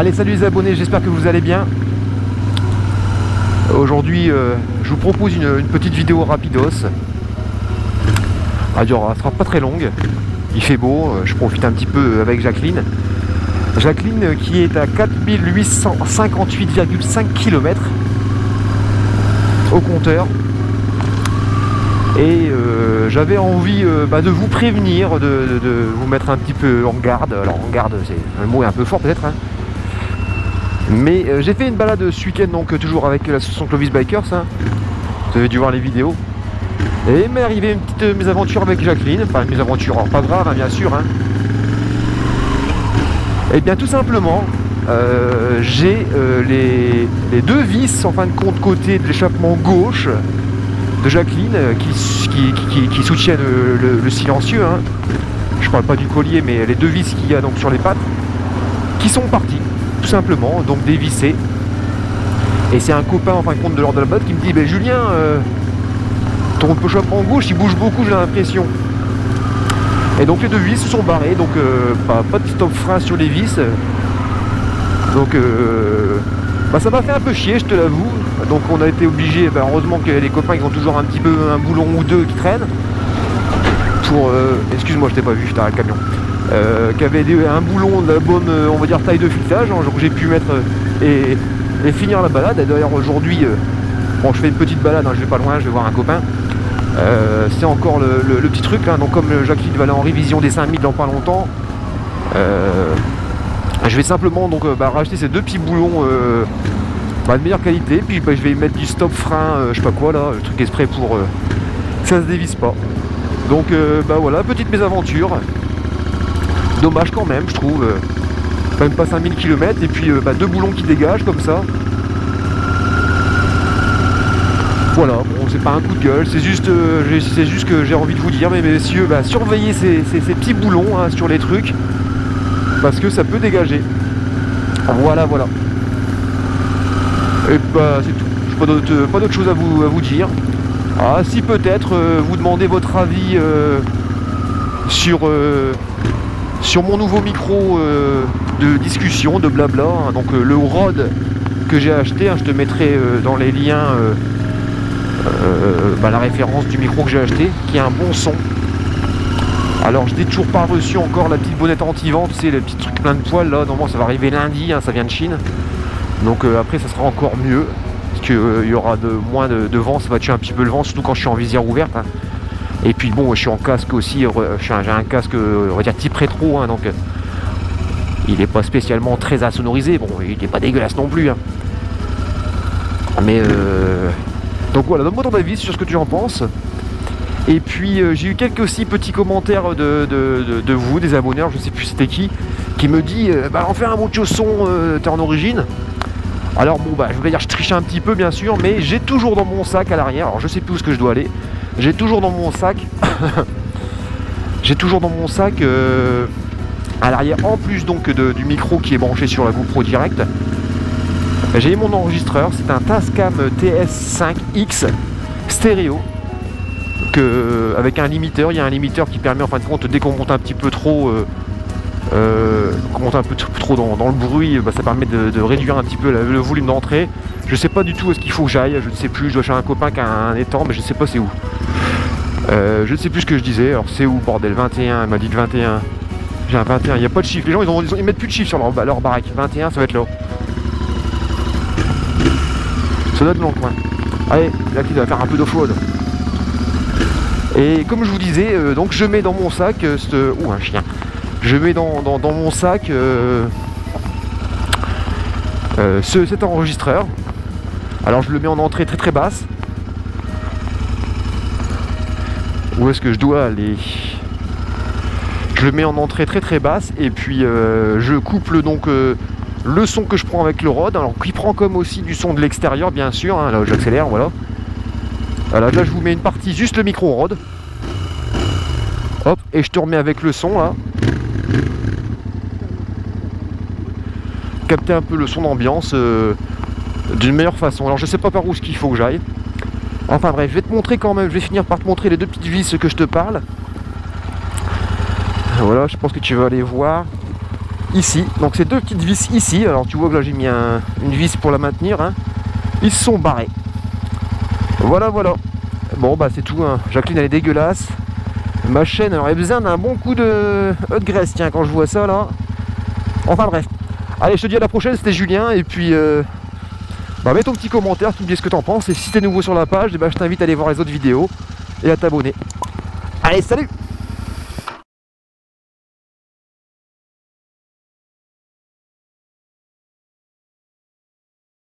Allez, salut les abonnés, j'espère que vous allez bien. Aujourd'hui, euh, je vous propose une, petite vidéo rapidos. Elle ne sera pas très longue. Il fait beau, euh, je profite un petit peu avec Jacqueline. Jacqueline euh, qui est à 4858,5 km au compteur. Et j'avais envie bah, de vous prévenir, de, vous mettre un petit peu en garde. Alors en garde, c'est un mot un peu fort peut-être. Hein. Mais euh, j'ai fait une balade ce week-end, donc euh, toujours avec l'association Clovis Bikers. Hein. Vous avez dû voir les vidéos. Et m'est arrivé une petite euh, mésaventure avec Jacqueline. Enfin, une mésaventure, pas grave, hein, bien sûr. Hein. Et eh bien, tout simplement, j'ai les, deux vis en fin de compte côté de l'échappement gauche de Jacqueline qui, soutiennent le, silencieux. Je parle pas du collier, mais les deux vis qu'il y a donc sur les pattes qui sont partis tout simplement, donc dévissé. Et c'est un copain en fin de compte de l'ordre de la botte qui me dit ben Julien, euh, ton push en gauche il bouge beaucoup j'ai l'impression. Et donc les deux vis sont barrés, donc euh, pas, de stop frein sur les vis. Donc euh, bah, ça m'a fait un peu chier, je te l'avoue. Donc on a été obligé, ben, heureusement que les copains ils ont toujours un petit peu un boulon ou deux qui traînent. Pour. Excuse-moi, je t'ai pas vu, j'étais à le camion. Euh, qui avait un boulon de la bonne euh, on va dire taille de donc hein, j'ai pu mettre euh, et, finir la balade. Et d'ailleurs aujourd'hui bon je fais une petite balade hein, je vais pas loin je vais voir un copain. C'est encore le, petit truc hein. donc comme Jacqueline va aller en révision des 5000 dans pas longtemps je vais simplement donc bah, racheter ces deux petits boulons bah, de meilleure qualité. Puis bah, je vais mettre du stop frein je sais pas quoi là le truc exprès pour ça se dévisse pas. Donc voilà petite mésaventure Dommage quand même, je trouve. Euh, quand même pas 5000 km et puis euh, bah, deux boulons qui dégagent comme ça. Voilà, bon c'est pas un coup de gueule, c'est juste, euh, c'est juste que j'ai envie de vous dire, mais messieurs, bah, surveillez ces, petits boulons hein, sur les trucs, parce que ça peut dégager. Voilà, voilà. Et bah c'est tout. Je pas d'autre chose à vous, à vous dire. Ah si peut-être vous demandez votre avis sur sur mon nouveau micro euh, de discussion, de blabla, hein, donc euh, le Rode que j'ai acheté, hein, je te mettrai euh, dans les liens bah, la référence du micro que j'ai acheté, qui a un bon son. Alors je n'ai toujours pas reçu encore la petite bonnette anti-vent, tu sais, le petit truc plein de poils là, normalement ça va arriver lundi, hein, ça vient de Chine. Donc après ça sera encore mieux, parce qu'il y aura de, moins de, vent, ça va tuer un petit peu le vent, surtout quand je suis en visière ouverte. Et puis bon, je suis en casque aussi, j'ai un casque, on va dire type rétro, hein, donc il n'est pas spécialement très insonorisé. Bon, il n'est pas dégueulasse non plus. Hein. Mais euh, donc voilà, donne-moi ton avis sur ce que tu en penses. Et puis euh, j'ai eu quelques aussi petits commentaires de, vous, des abonnés, je sais plus c'était qui, qui me dit euh, bah on fait un de son, t'es en origine. Alors bon bah je vais dire je triche un petit peu bien sûr, mais j'ai toujours dans mon sac à l'arrière, alors je sais plus où ce que je dois aller. J'ai toujours dans mon sac, j'ai toujours dans mon sac euh, à l'arrière, en plus donc du micro qui est branché sur la GoPro direct, j'ai mon enregistreur, c'est un Tascam TS5X stéréo. Que, avec un limiteur, il y a un limiteur qui permet en fin de compte dès qu'on monte un petit peu trop euh, euh, monte un peu trop dans, le bruit, bah, ça permet de, réduire un petit peu le volume d'entrée. Je sais pas du tout où est-ce qu'il faut que j'aille, je ne sais plus, je dois chez un copain qui a un étang, mais je ne sais pas c'est où. Euh, je ne sais plus ce que je disais, alors c'est où bordel 21, il m'a dit le 21. J'ai un 21, il n'y a pas de chiffre. Les gens ils, ont, ils, mettent plus de chiffres sur leur, leur, baraque. 21 ça va être là. Ça doit être long coin. Allez, là qui va faire un peu d'eau chaude. Et comme je vous disais, euh, donc je mets dans mon sac ce. Ouh un chien je mets dans, mon sac euh, euh, cet enregistreur. Alors je le mets en entrée très très basse. Où est-ce que je dois aller? Je le mets en entrée très très basse et puis euh, je couple donc le son que je prends avec le rod. Alors qui prend comme aussi du son de l'extérieur bien sûr. Hein. là j'accélère, voilà. Voilà, là je vous mets une partie juste le micro rod. Hop, et je te remets avec le son là. capter un peu le son d'ambiance euh, d'une meilleure façon. Alors je sais pas par où ce qu'il faut que j'aille. Enfin bref, je vais te montrer quand même, je vais finir par te montrer les deux petites vis que je te parle. Voilà, je pense que tu vas aller voir. ici. Donc ces deux petites vis ici, alors tu vois que là j'ai mis une vis pour la maintenir, hein. ils se sont barrés. Voilà, voilà. Bon bah c'est tout, hein. Jacqueline elle est dégueulasse. Ma chaîne aurait besoin d'un bon coup de, de graisse, tiens, quand je vois ça là. Enfin bref. Allez, je te dis à la prochaine, c'était Julien, et puis... Euh, bah, mets ton petit commentaire, tu me dis ce que t'en penses, et si t'es nouveau sur la page, ben, je t'invite à aller voir les autres vidéos, et à t'abonner. Allez, salut